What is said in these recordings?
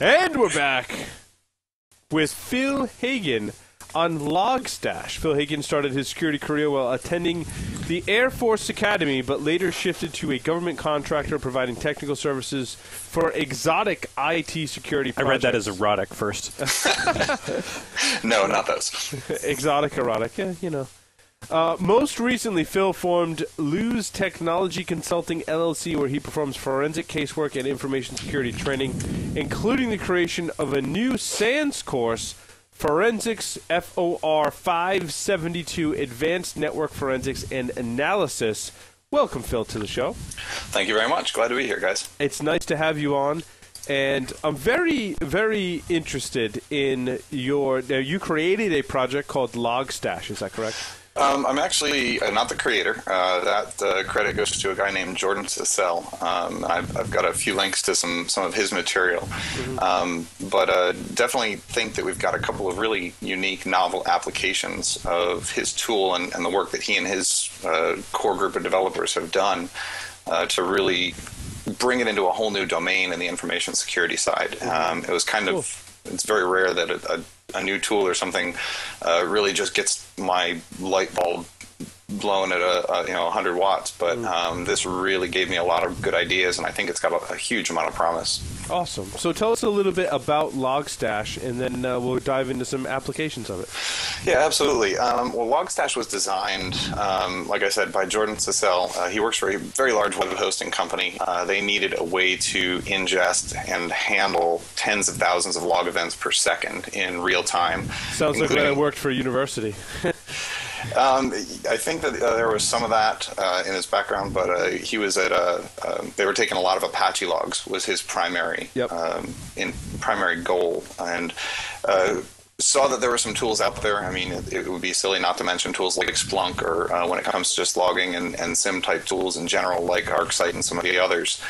And we're back with Phil Hagen on Logstash. Phil Hagen started his security career while attending the Air Force Academy, but later shifted to a government contractor providing technical services for exotic IT security I read that as erotic first. No, not those. exotic erotic, yeah, you know. Uh, most recently, Phil formed Lewes Technology Consulting LLC, where he performs forensic casework and information security training, including the creation of a new SANS course, Forensics FOR 572 Advanced Network Forensics and Analysis. Welcome, Phil, to the show. Thank you very much. Glad to be here, guys. It's nice to have you on. And I'm very, very interested in your. Now, you created a project called Logstash, is that correct? Um, I'm actually uh, not the creator. Uh, that uh, credit goes to a guy named Jordan Sissel. Um, I've, I've got a few links to some, some of his material. Um, but uh, definitely think that we've got a couple of really unique, novel applications of his tool and, and the work that he and his uh, core group of developers have done uh, to really bring it into a whole new domain in the information security side. Um, it was kind of it's very rare that a, a, a new tool or something uh, really just gets my light bulb blown at a, a you know 100 watts but um, this really gave me a lot of good ideas and i think it's got a, a huge amount of promise Awesome. So tell us a little bit about Logstash, and then uh, we'll dive into some applications of it. Yeah, absolutely. Um, well, Logstash was designed, um, like I said, by Jordan Sissel. Uh, he works for a very large web hosting company. Uh, they needed a way to ingest and handle tens of thousands of log events per second in real time. Sounds like when I worked for a university. Um, I think that uh, there was some of that uh, in his background, but uh, he was at a. Um, they were taking a lot of Apache logs was his primary Yep. um, in primary goal, and uh, saw that there were some tools out there. I mean, it, it would be silly not to mention tools like Splunk, or uh, when it comes to just logging and, and SIEM type tools in general, like ArcSight and some of the others.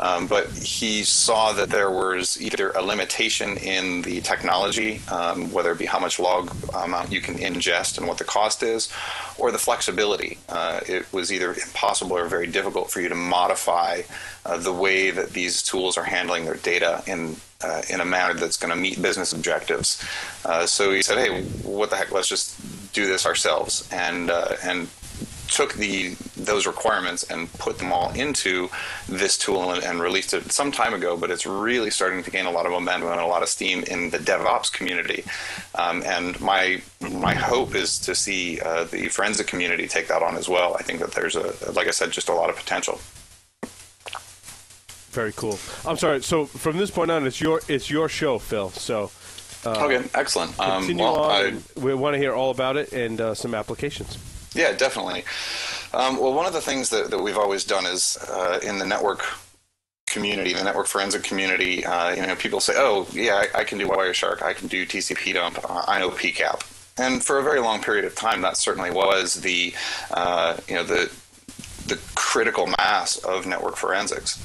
Um, but he saw that there was either a limitation in the technology, um, whether it be how much log amount you can ingest and what the cost is, or the flexibility. Uh, it was either impossible or very difficult for you to modify uh, the way that these tools are handling their data in uh, in a manner that's going to meet business objectives. Uh, so he said, "Hey, what the heck? Let's just do this ourselves." And uh, and took the those requirements and put them all into this tool and, and released it some time ago. But it's really starting to gain a lot of momentum and a lot of steam in the DevOps community. Um, and my my hope is to see uh, the forensic community take that on as well. I think that there's a like I said, just a lot of potential. Very cool. I'm sorry. So from this point on, it's your it's your show, Phil. So okay, excellent. Um, continue well, on. I, we want to hear all about it and uh, some applications. Yeah, definitely. Um, well, one of the things that, that we've always done is uh, in the network community, the network forensic community, uh, you know, people say, oh, yeah, I, I can do Wireshark, I can do TCP dump, uh, I know PCAP. And for a very long period of time, that certainly was the, uh, you know, the, the critical mass of network forensics.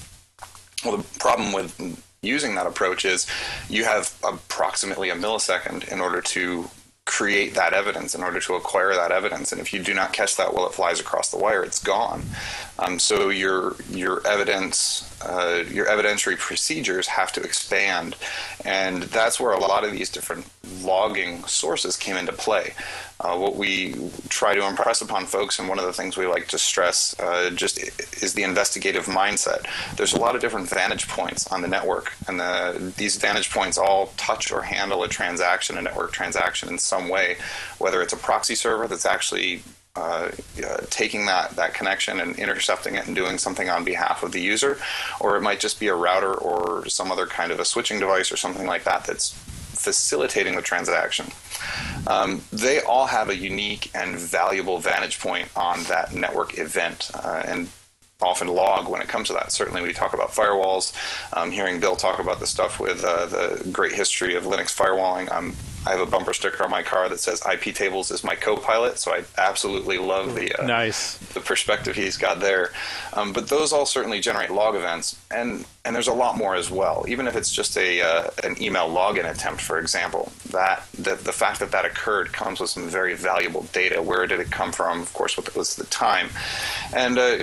Well, the problem with using that approach is you have approximately a millisecond in order to create that evidence, in order to acquire that evidence. And if you do not catch that while it flies across the wire, it's gone. Um, so your your evidence, uh, your evidentiary procedures have to expand, and that's where a lot of these different logging sources came into play. Uh, what we try to impress upon folks, and one of the things we like to stress, uh, just is the investigative mindset. There's a lot of different vantage points on the network, and the, these vantage points all touch or handle a transaction, a network transaction in some way, whether it's a proxy server that's actually uh, uh, taking that, that connection and intercepting it and doing something on behalf of the user, or it might just be a router or some other kind of a switching device or something like that that's facilitating the transaction. Um, they all have a unique and valuable vantage point on that network event, uh, and often log when it comes to that. Certainly, we talk about firewalls. Um, hearing Bill talk about the stuff with uh, the great history of Linux firewalling. Um, I have a bumper sticker on my car that says IP tables is my co-pilot, so I absolutely love the uh, Nice. the perspective he's got there. Um, but those all certainly generate log events, and and there's a lot more as well. Even if it's just a uh, an email login attempt, for example, that the, the fact that that occurred comes with some very valuable data. Where did it come from? Of course, what was the time? And uh,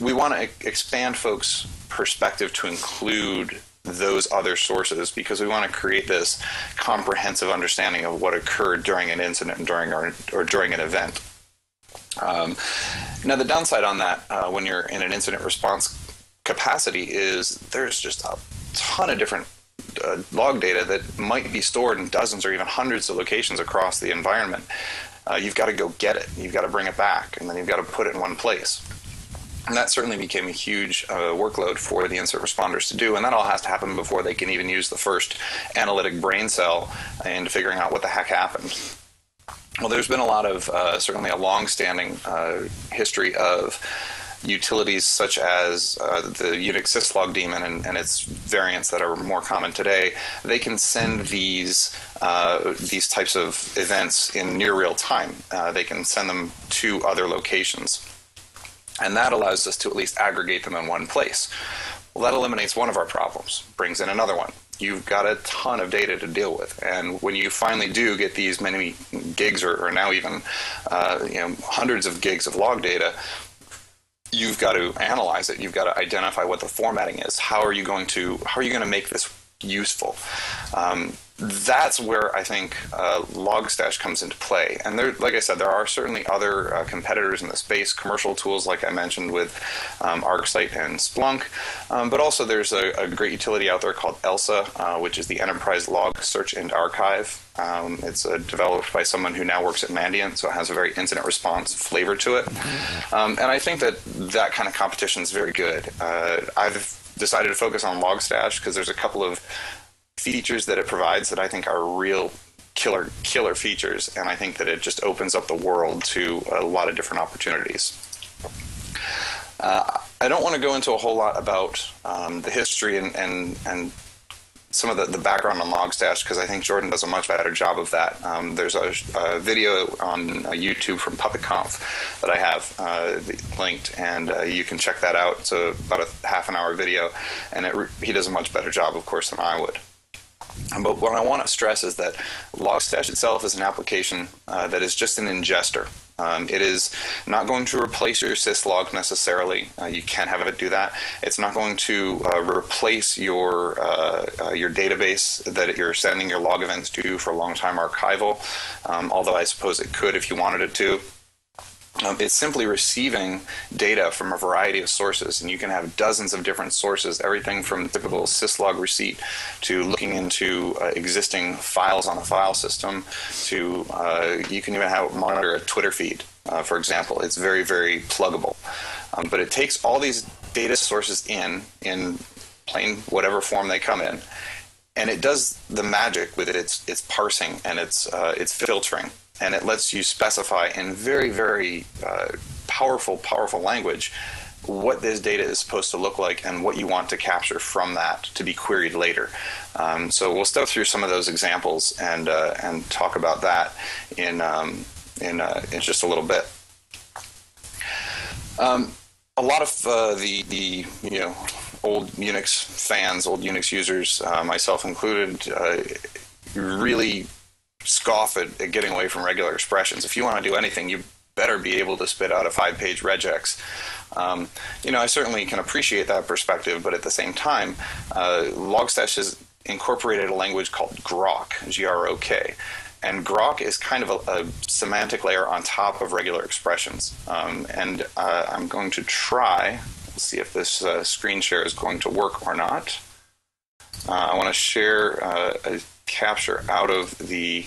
we want to expand folks' perspective to include those other sources because we want to create this comprehensive understanding of what occurred during an incident and during our, or during an event. Um, now, the downside on that uh, when you're in an incident response capacity is there's just a ton of different uh, log data that might be stored in dozens or even hundreds of locations across the environment. Uh, you've got to go get it. You've got to bring it back, and then you've got to put it in one place. And that certainly became a huge uh, workload for the incident responders to do, and that all has to happen before they can even use the first analytic brain cell into figuring out what the heck happened. Well, there's been a lot of, uh, certainly a long-standing uh, history of utilities such as uh, the Unix syslog daemon and, and, its variants that are more common today, they can send these uh, these types of events in near real time. Uh, they can send them to other locations, and that allows us to at least aggregate them in one place. Well, that eliminates one of our problems, brings in another one. You've got a ton of data to deal with, and when you finally do get these many gigs, or, or now even uh, you know hundreds of gigs of log data, you've got to analyze it. You've got to identify what the formatting is. How are you going to how are you going to make this useful? Um, that's where I think uh, Logstash comes into play. And there, like I said, there are certainly other uh, competitors in the space, commercial tools like I mentioned with um, ArcSight and Splunk, um, but also there's a, a, great utility out there called ELSA, uh, which is the Enterprise Log Search and Archive. Um, it's uh, developed by someone who now works at Mandiant, so it has a very incident response flavor to it. Um, and I think that that kind of competition is very good. Uh, I've decided to focus on Logstash because there's a couple of features that it provides that I think are real killer killer features, and I think that it just opens up the world to a lot of different opportunities. Uh, I don't want to go into a whole lot about um, the history and, and, and some of the, the background on Logstash because I think Jordan does a much better job of that. Um, there's a, a, video on uh, YouTube from PuppetConf that I have uh, linked, and uh, you can check that out. It's a, about a half an hour video, and it, he does a much better job, of course, than I would. But what I want to stress is that Logstash itself is an application uh, that is just an ingester. Um, it is not going to replace your syslog necessarily. Uh, you can't have it do that. It's not going to uh, replace your uh, uh your database that you're sending your log events to for long time archival. Um, although I suppose it could if you wanted it to. Um, it's simply receiving data from a variety of sources, and you can have dozens of different sources, everything from typical syslog receipt to looking into uh, existing files on a file system to uh, you can even have monitor a Twitter feed, uh, for example. It's very, very pluggable. Um, but it takes all these data sources in, in plain whatever form they come in, and it does the magic with it. It's, it's parsing and it's, uh, it's filtering and it lets you specify in very, very uh, powerful, powerful language what this data is supposed to look like and what you want to capture from that to be queried later. Um, so we'll step through some of those examples and uh, and talk about that in um, in, uh, in just a little bit. Um, a lot of uh, the the you know old Unix fans, old Unix users, uh, myself included, uh, really scoff at, at getting away from regular expressions. If you want to do anything, you better be able to spit out a five-page regex. Um, you know, I certainly can appreciate that perspective, but at the same time, uh, Logstash has incorporated a language called Grok, G-R-O-K, and Grok is kind of a, a semantic layer on top of regular expressions. Um, and uh, I'm going to try. Let's see if this uh, screen share is going to work or not. Uh, I want to share uh, a capture out of the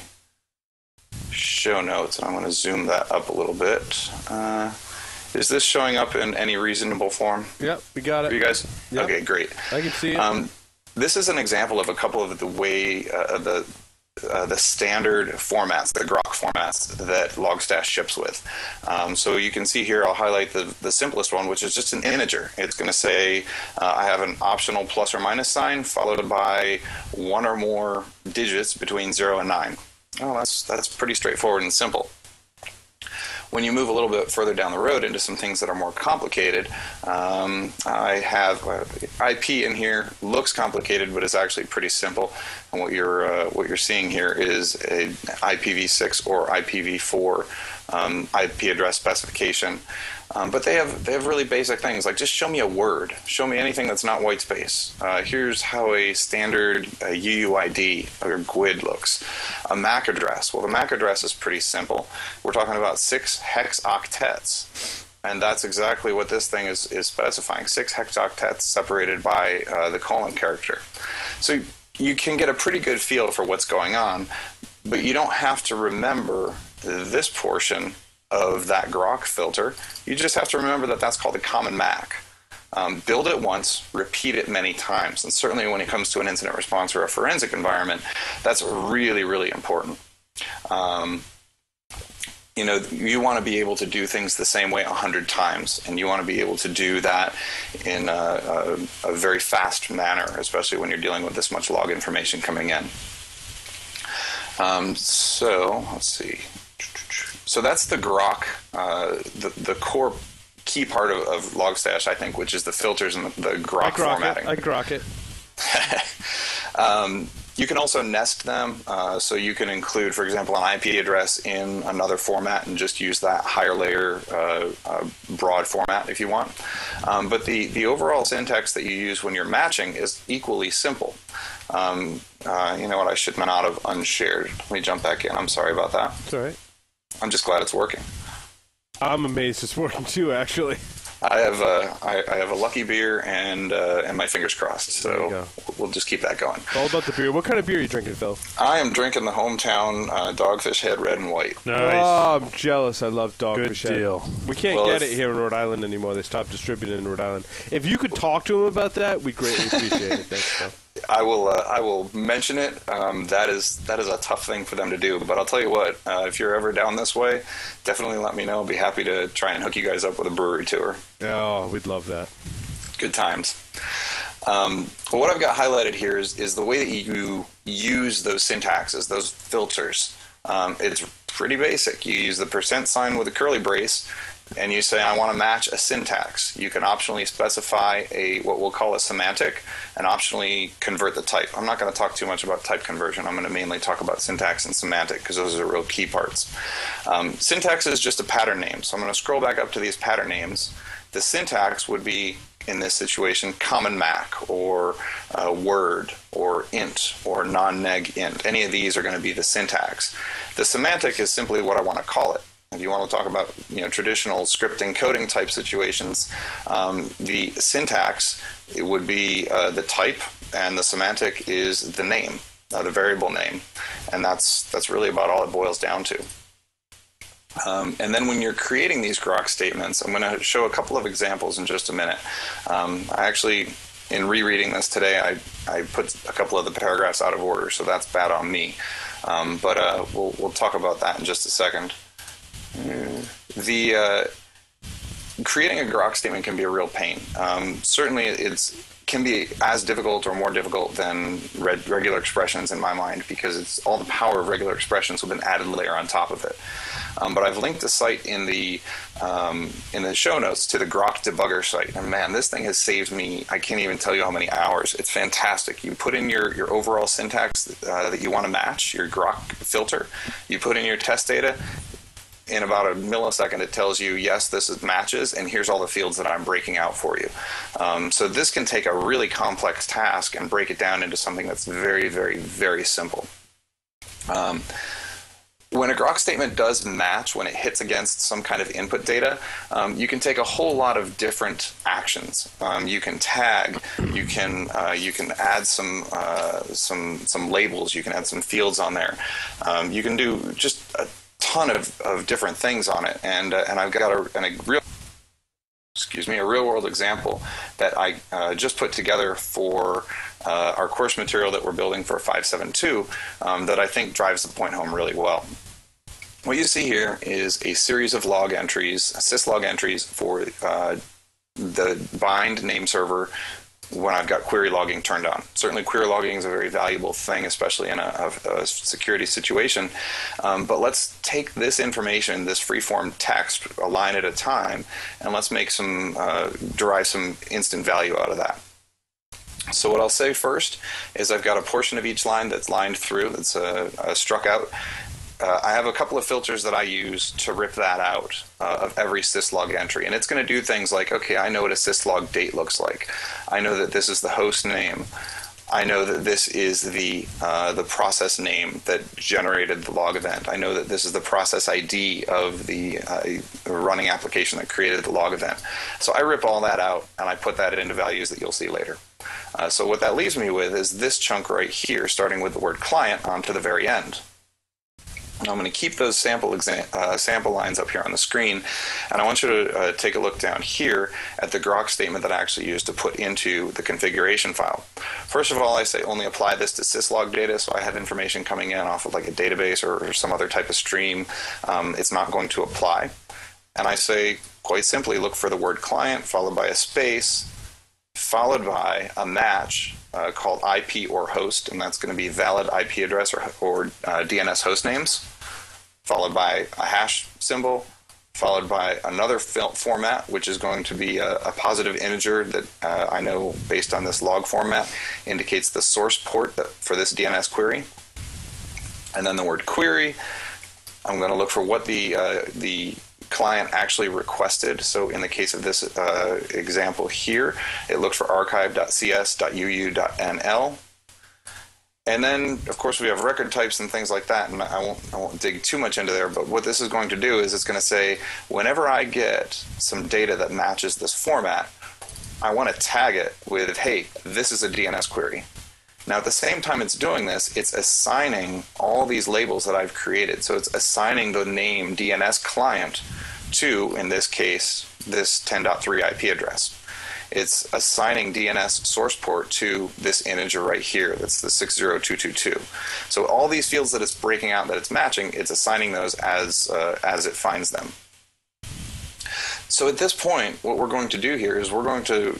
show notes, and I'm going to zoom that up a little bit. Uh, is this showing up in any reasonable form? Yep, we got it. For you guys? Yep. Okay, great. I can see it. Um, this is an example of a couple of the way uh, the uh, the standard formats, the Grok formats that Logstash ships with. Um, so you can see here, I'll highlight the, the simplest one, which is just an integer. It's going to say uh, I have an optional plus or minus sign followed by one or more digits between 0 and 9. Oh, that's, that's pretty straightforward and simple. When you move a little bit further down the road into some things that are more complicated, um, I have uh, IP in here. Looks complicated, but it's actually pretty simple. And what you're uh, what you're seeing here is a IPv6 or IPv4 um, IP address specification. Um, but they have they have really basic things like just show me a word, show me anything that's not white space. Uh, here's how a standard uh, UUID or GUID looks. A MAC address. Well, the MAC address is pretty simple. We're talking about six hex octets. And that's exactly what this thing is, is specifying six hex octets separated by uh, the colon character. So you can get a pretty good feel for what's going on, but you don't have to remember this portion of that grok filter. You just have to remember that that's called a common MAC. Um, build it once, repeat it many times. And certainly when it comes to an incident response or a forensic environment, that's really, really important. Um, you know, you want to be able to do things the same way a hundred times, and you want to be able to do that in a, a, a, very fast manner, especially when you're dealing with this much log information coming in. Um, so let's see. So that's the grok, uh, the the core key part of, of Logstash, I think, which is the filters and the, the grok, I grok formatting. It. I grok it. um, you can also nest them, uh, so you can include, for example, an IP address in another format and just use that higher layer uh, uh, broad format if you want. Um, but the, the overall syntax that you use when you're matching is equally simple. Um, uh, you know what? I should not have unshared. Let me jump back in. I'm sorry about that. It's all right. I'm just glad it's working. I'm amazed it's working too, actually. I have a, I, I have a lucky beer and uh, and my fingers crossed. So we'll just keep that going. All about the beer. What kind of beer are you drinking, Phil? I am drinking the hometown uh, Dogfish Head Red and White. Nice. Oh, I'm jealous. I love Dogfish Good Head. deal. We can't Well, get if- it here in Rhode Island anymore. They stopped distributing in Rhode Island. If you could talk to him about that, we greatly appreciate it. Thanks, Phil. I will uh, I will mention it. Um, that is that is a tough thing for them to do. But I'll tell you what, uh, if you're ever down this way, definitely let me know. I'll be happy to try and hook you guys up with a brewery tour. Oh, we'd love that. Good times. Um, but what I've got highlighted here is, is the way that you use those syntaxes, those filters. Um, it's pretty basic. You use the percent sign with a curly brace, and you say, I want to match a syntax. You can optionally specify a what we'll call a semantic, and optionally convert the type. I'm not going to talk too much about type conversion. I'm going to mainly talk about syntax and semantic because those are real key parts. Um, syntax is just a pattern name. So I'm going to scroll back up to these pattern names. The syntax would be in this situation common mac or uh, word or int or non-neg int any of these are going to be the syntax the semantic is simply what i want to call it if you want to talk about you know traditional scripting coding type situations um, the syntax it would be uh, the type and the semantic is the name uh, the variable name and that's that's really about all it boils down to um, and then when you're creating these grok statements, I'm going to show a couple of examples in just a minute. Um, I actually, in rereading this today, I, I put a couple of the paragraphs out of order, so that's bad on me. Um, but uh, we'll, we'll talk about that in just a second. The uh, creating a grok statement can be a real pain. Um, certainly, it's can be as difficult or more difficult than red, regular expressions in my mind because it's all the power of regular expressions with an added layer on top of it. Um, but I've linked the site in the um, in the show notes to the Grok debugger site, and man, this thing has saved me. I can't even tell you how many hours. It's fantastic. You put in your your overall syntax uh, that you want to match your Grok filter. You put in your test data. In about a millisecond, it tells you, yes, this is matches, and here's all the fields that I'm breaking out for you. Um, so this can take a really complex task and break it down into something that's very, very, very simple. Um, when a grok statement does match when it hits against some kind of input data um, you can take a whole lot of different actions um, you can tag you can uh, you can add some uh, some some labels you can add some fields on there um, you can do just a ton of, of different things on it and uh, and I've got a, a real excuse me, a real world example that I uh, just put together for uh, our course material that we're building for 572 um, that I think drives the point home really well. What you see here is a series of log entries, syslog entries for uh, the bind name server when I've got query logging turned on. Certainly, query logging is a very valuable thing, especially in a, a security situation. Um, but let's take this information, this freeform text, a line at a time, and let's make some, uh, derive some instant value out of that. So what I'll say first is I've got a portion of each line that's lined through, that's uh, uh, struck out. Uh, I have a couple of filters that I use to rip that out uh, of every syslog entry. And it's going to do things like, okay, I know what a syslog date looks like. I know that this is the host name. I know that this is the uh, the process name that generated the log event. I know that this is the process ID of the uh, running application that created the log event. So I rip all that out and I put that into values that you'll see later. Uh, so what that leaves me with is this chunk right here, starting with the word client onto the very end. I'm going to keep those sample uh, sample lines up here on the screen, and I want you to uh, take a look down here at the grok statement that I actually used to put into the configuration file. First of all, I say only apply this to syslog data, so I have information coming in off of like a database or, or some other type of stream. Um, it's not going to apply. And I say, quite simply, look for the word client followed by a space, followed by a match uh, called IP or host, and that's going to be valid IP address or, or uh, DNS host names followed by a hash symbol, followed by another format, which is going to be a, a positive integer that uh, I know based on this log format indicates the source port that, for this DNS query. And then the word query, I'm going to look for what the uh, the client actually requested. So in the case of this uh, example here, it looked for archive.cs.uu.nl and then, of course, we have record types and things like that, and I won't, I won't dig too much into there. But what this is going to do is it's going to say, whenever I get some data that matches this format, I want to tag it with, hey, this is a DNS query. Now, at the same time it's doing this, it's assigning all these labels that I've created. So it's assigning the name DNS client to, in this case, this 10.3 IP address it's assigning DNS source port to this integer right here. That's the 60222. So all these fields that it's breaking out that it's matching, it's assigning those as uh, as it finds them. So at this point, what we're going to do here is we're going to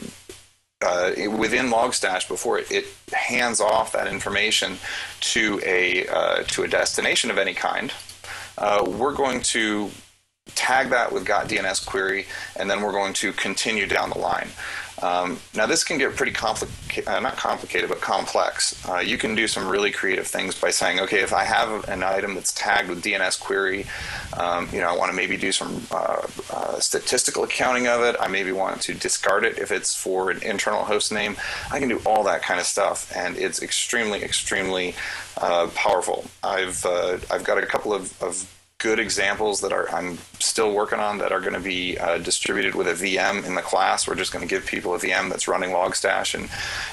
uh, within Logstash before it, it, hands off that information to a uh, to a destination of any kind. Uh, we're going to tag that with got DNS query, and then we're going to continue down the line. Um, now this can get pretty complicated, uh, not complicated, but complex. Uh, you can do some really creative things by saying, okay, if I have an item that's tagged with DNS query, um, you know, I want to maybe do some uh, uh, statistical accounting of it. I maybe want to discard it if it's for an internal host name. I can do all that kind of stuff, and it's extremely, extremely uh, powerful. I've uh, I've got a couple of, of good examples that are I'm still working on that are going to be uh, distributed with a VM in the class. We're just going to give people a VM that's running Logstash, and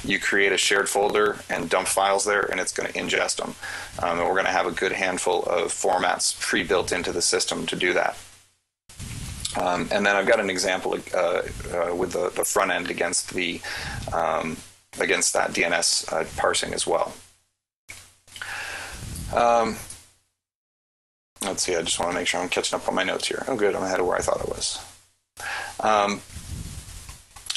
you create a shared folder and dump files there, and it's going to ingest them. Um, and we're going to have a good handful of formats pre-built into the system to do that. Um, and then I've got an example uh, uh, with the, the, front end against the um, against that DNS uh, parsing as well. Let's see, I just want to make sure I'm catching up on my notes here. Oh, good, I'm ahead of where I thought I was. Um,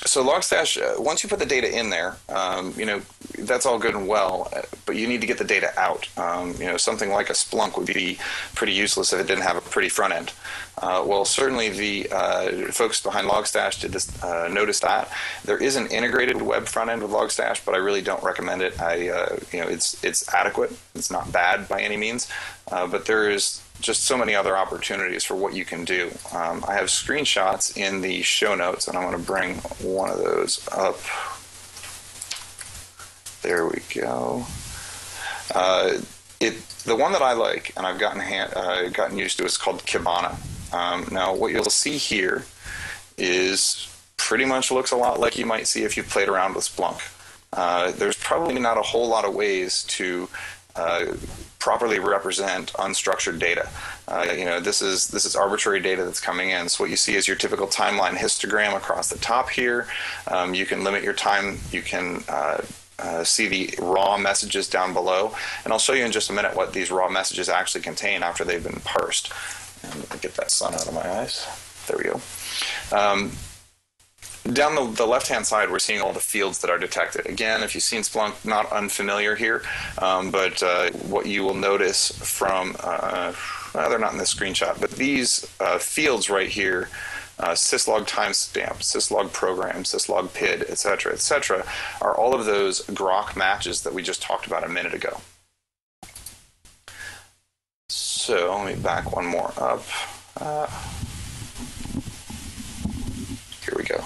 so Logstash, uh, once you put the data in there, um, you know that's all good and well, uh, but you need to get the data out. Um, you know, something like a Splunk would be pretty useless if it didn't have a pretty front end. Uh, well, certainly the uh, folks behind Logstash did this, uh, notice that there is an integrated web front end with Logstash, but I really don't recommend it. I, uh, you know, it's it's adequate. It's not bad by any means, but there is just so many other opportunities for what you can do. Um, I have screenshots in the show notes, and I'm going to bring one of those up. There we go. Uh, it the one that I like, and I've gotten hand, uh, gotten used to, is called Kibana. Um, now, what you'll see here is pretty much looks a lot like you might see if you played around with Splunk. Uh, there's probably not a whole lot of ways to properly represent unstructured data. Uh, you know, this is this is arbitrary data that's coming in. So what you see is your typical timeline histogram across the top here. Um, you can limit your time. You can uh, uh, see the raw messages down below, and I'll show you in just a minute what these raw messages actually contain after they've been parsed. And let me get that sun out of my eyes. There we go. Um, down the, the left-hand side, we're seeing all the fields that are detected. Again, if you've seen Splunk, not unfamiliar here, um, but uh, what you will notice from, uh, well, they're not in this screenshot, but these uh, fields right here, uh, syslog timestamp, syslog program, syslog PID, etc., etc., are all of those grok matches that we just talked about a minute ago. so let me back one more up. Uh, here we go.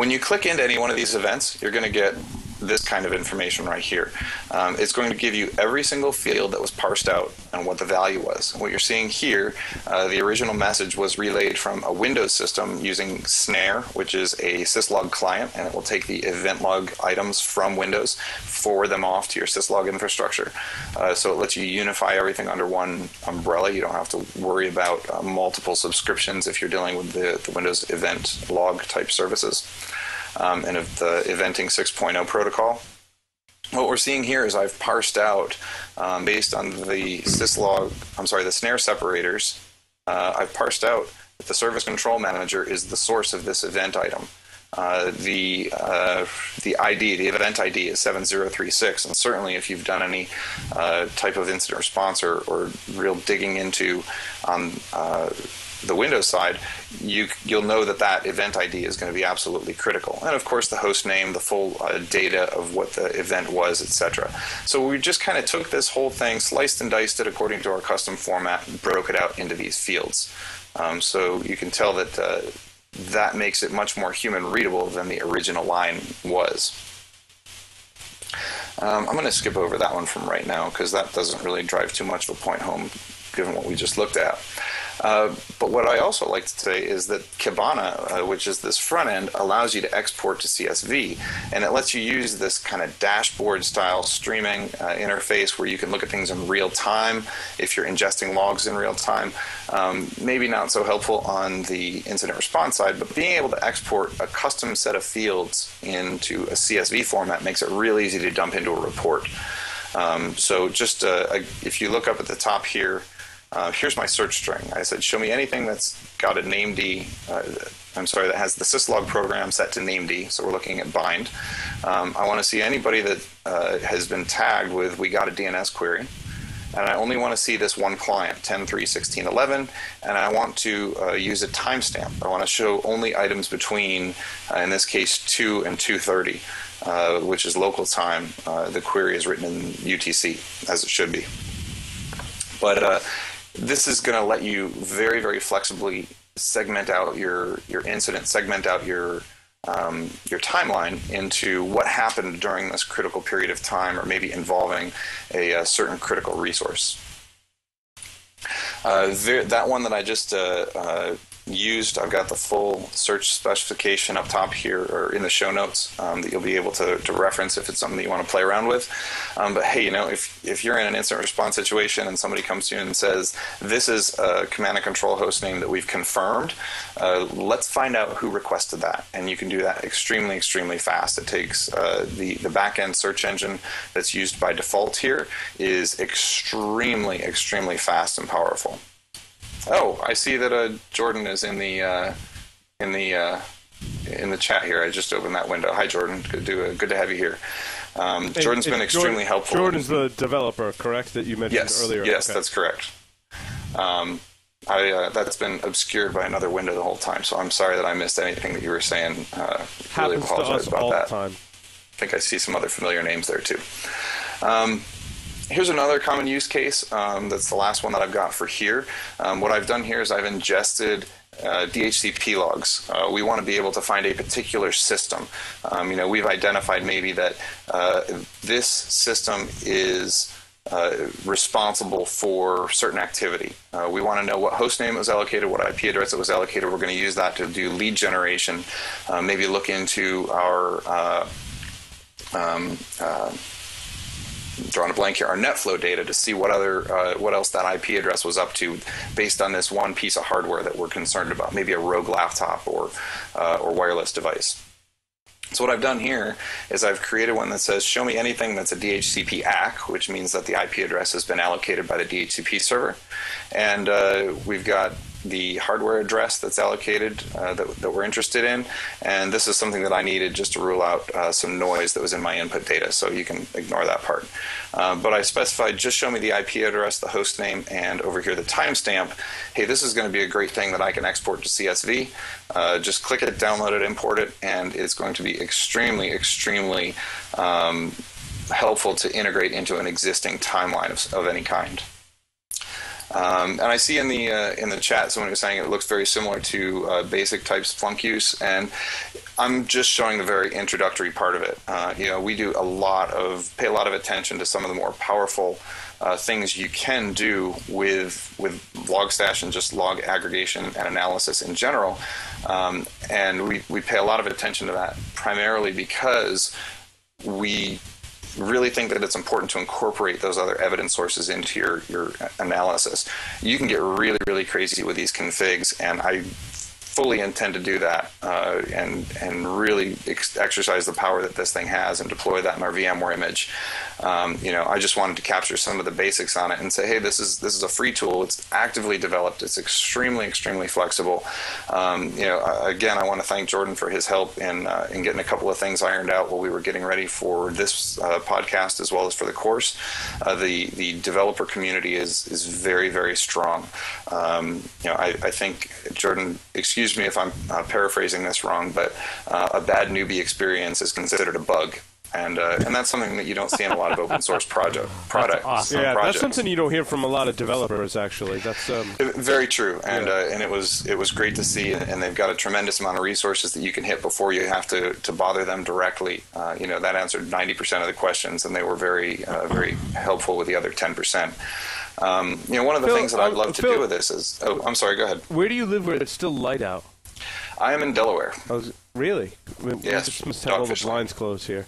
When you click into any one of these events, you're going to get this kind of information right here. Um, it's going to give you every single field that was parsed out and what the value was. What you're seeing here, uh, the original message was relayed from a Windows system using Snare, which is a syslog client, and it will take the event log items from Windows, forward them off to your syslog infrastructure. Uh, so it lets you unify everything under one umbrella. You don't have to worry about uh, multiple subscriptions if you're dealing with the, the Windows event log type services um, and of the Eventing 6.0 protocol. What we're seeing here is I've parsed out, um, based on the syslog, I'm sorry, the snare separators, uh, I've parsed out that the service control manager is the source of this event item. Uh, the uh, the ID, the event ID is 7036, and certainly if you've done any uh, type of incident response or, or real digging into um, the Windows side, you you'll know that that event ID is going to be absolutely critical, and of course the host name, the full uh, data of what the event was, etc. So we just kind of took this whole thing, sliced and diced it according to our custom format, and broke it out into these fields. Um, so you can tell that uh, that makes it much more human readable than the original line was. Um, I'm going to skip over that one from right now because that doesn't really drive too much of a point home given what we just looked at. Uh, but what I also like to say is that Kibana, uh, which is this front end, allows you to export to CSV, and it lets you use this kind of dashboard style streaming uh, interface where you can look at things in real time if you're ingesting logs in real time. Um, maybe not so helpful on the incident response side, but being able to export a custom set of fields into a CSV format makes it real easy to dump into a report. Um, so just uh, if you look up at the top here, uh, here's my search string. I said, show me anything that's got a named. Uh, I'm sorry, that has the syslog program set to named. So we're looking at bind. Um, I want to see anybody that uh, has been tagged with we got a DNS query. And I only want to see this one client, 10, 3, 16, 11, and I want to uh, use a timestamp. I want to show only items between, uh, in this case, 2 and 230, uh, which is local time. The query is written in UTC, as it should be. But this is going to let you very, very flexibly segment out your your incident, segment out your um, your timeline into what happened during this critical period of time, or maybe involving a, a certain critical resource. Uh, there, that one that I just uh, uh, used. I've got the full search specification up top here or in the show notes um, that you'll be able to, to, reference if it's something that you want to play around with. Um, but hey, you know, if, if you're in an incident response situation and somebody comes to you and says, this is a command and control host name that we've confirmed, uh, let's find out who requested that. And you can do that extremely, extremely fast. It takes uh, the, the backend search engine that's used by default here is extremely, extremely fast and powerful. Oh, I see that uh, Jordan is in the uh, in the uh, in the chat here. I just opened that window. Hi, Jordan. Good to good to have you here. Um, Jordan's been extremely Jordan, helpful. Jordan's the developer, correct? That you mentioned yes, earlier. Yes, okay. that's correct. Um, I, uh, that's been obscured by another window the whole time, so I'm sorry that I missed anything that you were saying. Uh, really apologize about all that. the time. I think I see some other familiar names there too. Um, here's another common use case. Um, that's the last one that I've got for here. Um, what I've done here is I've ingested uh, DHCP logs. Uh, we want to be able to find a particular system. Um, you know, we've identified maybe that uh, this system is uh, responsible for certain activity. Uh, we want to know what host name was allocated, what IP address it was allocated. We're going to use that to do lead generation. Uh, maybe look into our um, drawing a blank here, our NetFlow data to see what other uh, what else that IP address was up to based on this one piece of hardware that we're concerned about, maybe a rogue laptop or uh, or wireless device. So what I've done here is I've created one that says show me anything that's a DHCP ACK, which means that the IP address has been allocated by the DHCP server, and uh, we've got the hardware address that's allocated uh, that, that, we're interested in. And this is something that I needed just to rule out uh, some noise that was in my input data, so you can ignore that part. Uh, but I specified just show me the IP address, the host name, and over here the timestamp. Hey, this is going to be a great thing that I can export to CSV. Uh, just click it, download it, import it, and it's going to be extremely, extremely um, helpful to integrate into an existing timeline of, of any kind. Um, and I see in the uh, in the chat someone was saying it looks very similar to uh, basic type Splunk use, and I'm just showing the very introductory part of it. Uh, you know, we do a lot of pay a lot of attention to some of the more powerful uh, things you can do with with Logstash and just log aggregation and analysis in general. Um, and we, we pay a lot of attention to that primarily because we really think that it's important to incorporate those other evidence sources into your, your analysis. You can get really, really crazy with these configs, and I fully intend to do that uh, and and really ex- exercise the power that this thing has and deploy that in our VMware image. Um, you know, I just wanted to capture some of the basics on it and say, hey, this is this is a free tool. It's actively developed. It's extremely extremely flexible. Um, you know, again, I want to thank Jordan for his help in uh, in getting a couple of things ironed out while we were getting ready for this uh, podcast as well as for the course. Uh, the the developer community is is very very strong. Um, you know, I, I think Jordan. Excuse excuse me if I'm uh, paraphrasing this wrong, but uh, a bad newbie experience is considered a bug. And, uh, and that's something that you don't see in a lot of open source project products. Awesome. Yeah, projects. that's something you don't hear from a lot of developers. Actually, that's um, very true. And yeah. uh, and it was it was great to see. And they've got a tremendous amount of resources that you can hit before you have to, to bother them directly. Uh, you know that answered ninety percent of the questions, and they were very uh, very helpful with the other ten percent. Um, you know, one of the Phil, things that I'd love to Phil, do with this is. Oh, I'm sorry. Go ahead. Where do you live where it's still light out? I am in Delaware. Oh, really? We, yes. We just must have all the blinds closed here.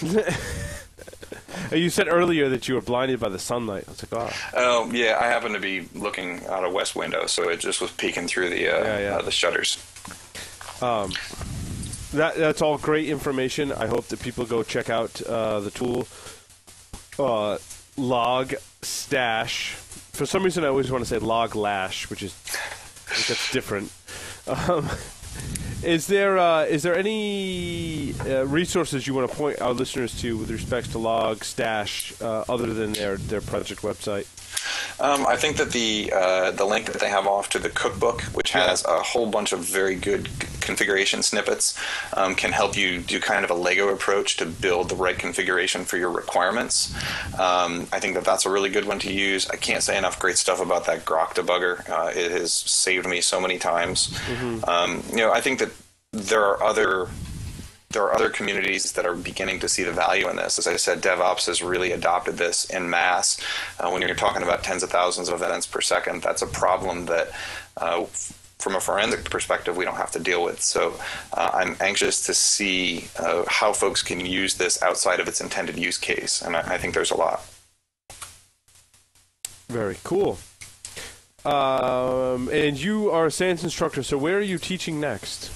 you said earlier that you were blinded by the sunlight. I was like, oh. Oh, yeah. I happen to be looking out a west window, so it just was peeking through the uh, yeah, yeah. Uh, the shutters. Um, that that's all great information. I hope that people go check out uh, the tool. Log stash. For some reason, I always want to say log lash, which is that's different. Um, is there uh, is there any uh, resources you want to point our listeners to with respect to log stash uh, other than their their project website? Um, I think that the uh, the link that they have off to the cookbook, which has a whole bunch of very good configuration snippets, um, can help you do kind of a Lego approach to build the right configuration for your requirements. Um, I think that that's a really good one to use. I can't say enough great stuff about that Grok debugger. Uh, it has saved me so many times. Mm-hmm. Um, you know, I think that there are other there are other communities that are beginning to see the value in this. As I said, DevOps has really adopted this in mass. Uh, when you're talking about tens of thousands of events per second, that's a problem that. Uh, from a forensic perspective, we don't have to deal with. So uh, I'm anxious to see uh, how folks can use this outside of its intended use case, and I, I think there's a lot. Very cool. Um, and you are a SANS instructor, so where are you teaching next?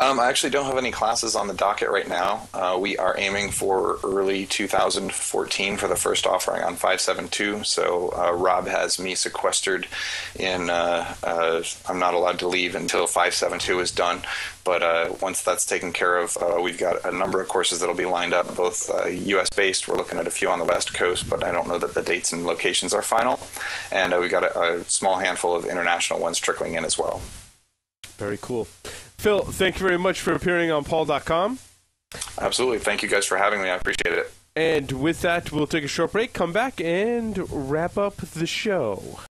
Um, I actually don't have any classes on the docket right now. Uh, we are aiming for early 2014 for the first offering on 572. So uh, Rob has me sequestered in. Uh, uh I'm not allowed to leave until 572 is done. But uh, once that's taken care of, uh, we've got a number of courses that'll be lined up, both U.S. based. We're looking at a few on the West Coast, but I don't know that the dates and locations are final. And we've got a, a small handful of international ones trickling in as well. Very cool. Phil, thank you very much for appearing on PaulDotCom. Absolutely. Thank you guys for having me. I appreciate it. And with that, we'll take a short break, come back, and wrap up the show.